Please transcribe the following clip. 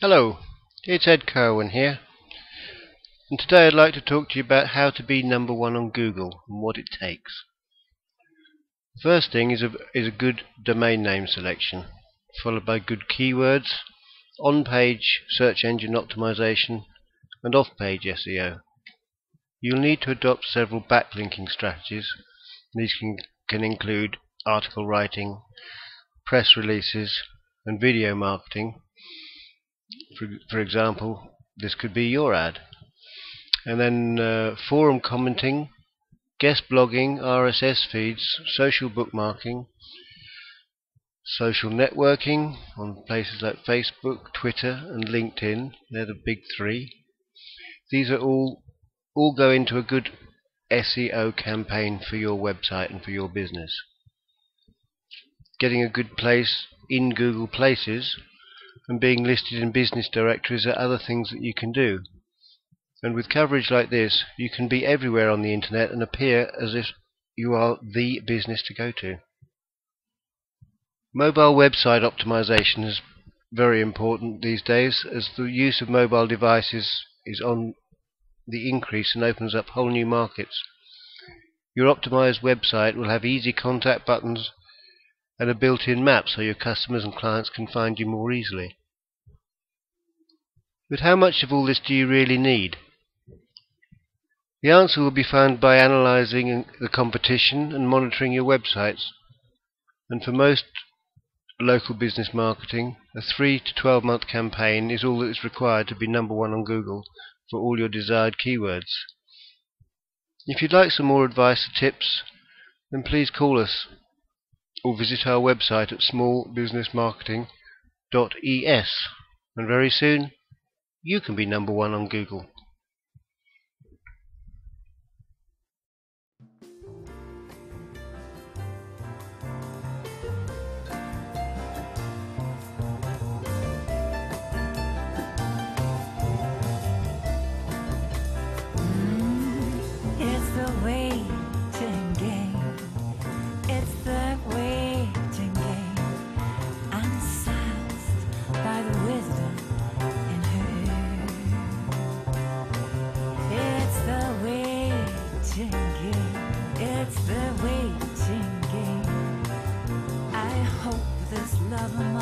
Hello, it's Ed Kirwan here, and today I'd like to talk to you about how to be number one on Google and what it takes. The first thing is a, is a good domain name selection, followed by good keywords, on-page search engine optimization, and off-page SEO. You'll need to adopt several backlinking strategies. These can, can include article writing, press releases, and video marketing for, for example, this could be your ad. And then uh, forum commenting, guest blogging, RSS feeds, social bookmarking, social networking on places like Facebook, Twitter, and LinkedIn. They're the big three. These are all all go into a good SEO campaign for your website and for your business. Getting a good place in Google Places and being listed in business directories are other things that you can do. And with coverage like this, you can be everywhere on the internet and appear as if you are the business to go to. Mobile website optimization is very important these days as the use of mobile devices is on the increase and opens up whole new markets. Your optimized website will have easy contact buttons and a built-in map so your customers and clients can find you more easily. But how much of all this do you really need? The answer will be found by analyzing the competition and monitoring your websites. And for most local business marketing, a 3 to 12 month campaign is all that is required to be number one on Google for all your desired keywords. If you'd like some more advice or tips, then please call us or visit our website at smallbusinessmarketing.es and very soon you can be number one on Google. love